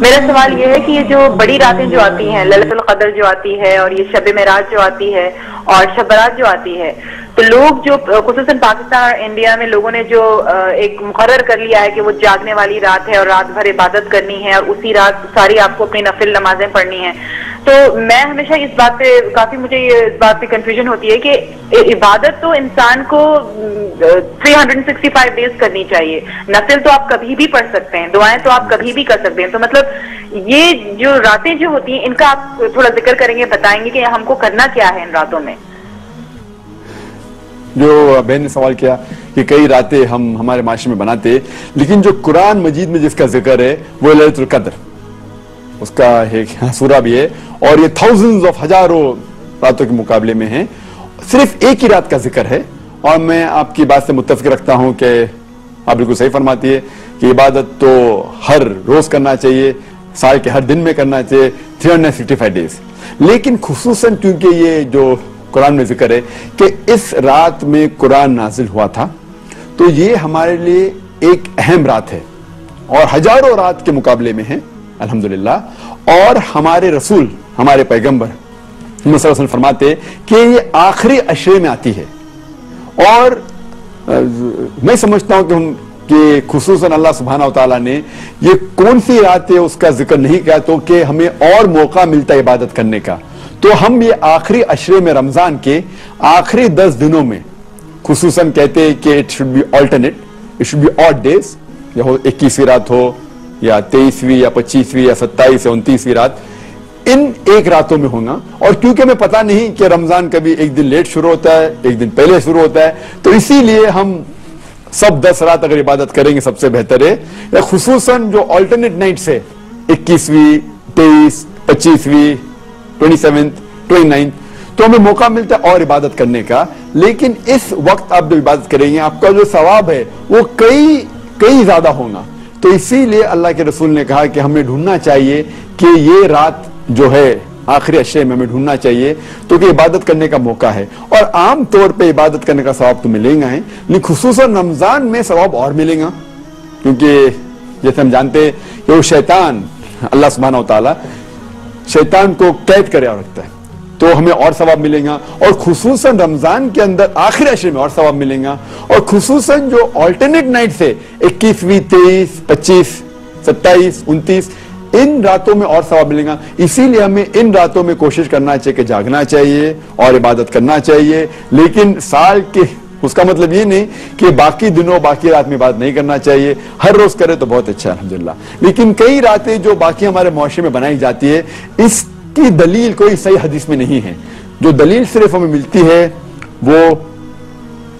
میرا سوال یہ ہے کہ یہ جو بڑی راتیں جو آتی ہیں، للت القدر جو آتی ہے اور یہ شب معراج جو آتی ہے اور شب برات جو آتی ہے، تو لوگ جو، خصوصاً پاکستان اور انڈیا میں لوگوں نے جو ایک مقرر کر لیا ہے کہ وہ جاگنے والی رات ہے اور رات بھر عبادت کرنی ہے اور اسی رات ساری آپ کو اپنی نفل نمازیں پڑھنی ہیں۔ تو میں ہمیشہ اس بات پہ کافی مجھے یہ اس بات پہ کنفیوژن ہوتی ہے کہ عبادت تو انسان کو three hundred sixty five days کرنی چاہیے۔ نفل تو آپ کبھی بھی پڑھ سکتے ہیں، دعائیں تو آپ کبھی بھی کر سکتے ہیں۔ تو مطلب یہ جو راتیں جو ہوتی ہیں، ان کا آپ تھوڑا ذکر کریں گے، بتائیں گے کہ ہم کو کرنا کیا ہے ان راتوں میں۔ جو بہن نے سوال کیا کہ کئی راتیں ہم ہمارے معاشرے میں بناتے، لیکن جو قرآن مجید میں جس کا ذکر ہے، وہ للت القدر۔ اس کا ایک سورہ بھی ہے۔ اور یہ تھاؤزنز آف ہزاروں راتوں کے مقابلے میں ہیں۔ صرف ایک ہی رات کا ذکر ہے۔ اور میں آپ کی بات سے متفق رکھتا ہوں کہ آپ بالکل صحیح فرماتی ہے کہ عبادت تو ہر روز کرنا چاہیے، سال کے ہر دن میں کرنا چاہیے 365 ڈیز لیکن خصوصاً کیونکہ یہ جو قرآن میں ذکر ہے کہ اس رات میں قرآن نازل ہوا تھا، تو یہ ہمارے لیے ایک اہم رات ہے۔ اور ہزاروں رات کے مقابلے میں ہے الحمدللہ، اور ہمارے رسول، ہمارے پیغمبر صلی اللہ علیہ وسلم فرماتے کہ یہ آخری عشرے میں آتی ہے۔ اور میں سمجھتا ہوں کہ ان کہ خصوصاً اللہ سبحانہ وتعالی نے یہ کون سی رات ہے اس کا ذکر نہیں کیا تو کہ ہمیں اور موقع ملتا ہے عبادت کرنے کا۔ تو ہم یہ آخری عشرے میں رمضان کے آخری دس دنوں میں خصوصاً کہتے ہیں کہ it should be alternate it should be odd days یا ہو، اکیسویں رات ہو یا تیئیسویں یا پچیسویں یا ستائیس یا انتیسویں رات ان ایک راتوں میں ہونا۔ اور کیونکہ میں پتا نہیں کہ رمضان کبھی ایک دن لیٹ شروع ہوتا ہے، ایک دن پہلے شروع ہوتا ہے، تو اسی لیے ہم سب دس رات اگر عبادت کریں گے، سب سے بہتر ہے۔ یا خصوصاً جو آلٹرنیٹ نائٹس ہے، اکیسویں، تیئیس، پچیسویں ٹوئنٹی سیونتھ ٹوئنٹی نائنتھ تو ہمیں موقع ملتا ہے اور عبادت کرنے کا۔ لیکن اس وقت آپ جو عبادت کریں گے، آپ کا جو ثواب ہے، وہ کئی کئی زیادہ ہوگا تو اسی لیے اللہ کے رسول نے کہا کہ ہمیں ڈھونڈنا چاہیے کہ یہ رات جو ہے، آخری اشرے میں ہمیں ڈھونڈنا چاہیے تو کہ عبادت کرنے کا موقع ہے۔ اور عام طور پہ عبادت کرنے کا ثواب تو ملے گا لیکن خصوصاً رمضان میں ثواب اور ملے گا۔ کیونکہ جیسے ہم جانتے ہیں کہ وہ شیطان، اللہ سبحانہ و شیطان کو قید کرے اور رکھتا ہے۔ تو ہمیں اور ثواب ملے گا اور خصوصاً رمضان کے اندر آخری عشرے میں اور ثواب ملے گا اور خصوصاً جو آلٹرنیٹ نائٹ سے اکیسویں، تیئیس، پچیس، ستائیس، انتیس، ان راتوں میں اور ثواب ملے گا۔ اسی لیے ہمیں ان راتوں میں کوشش کرنا چاہیے کہ جاگنا چاہیے اور عبادت کرنا چاہیے۔ لیکن سال کے، اس کا مطلب یہ نہیں کہ باقی دنوں، باقی رات میں بات نہیں کرنا چاہیے۔ ہر روز کرے تو بہت اچھا الحمدللہ۔ لیکن کئی راتیں جو باقی ہمارے معاشرے میں بنائی جاتی ہے، اس کی دلیل کوئی صحیح حدیث میں نہیں ہے۔ جو دلیل صرف ہمیں ملتی ہے، وہ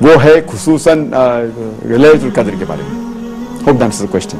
وہ ہے خصوصاً القدر کے بارے میں۔ Hope question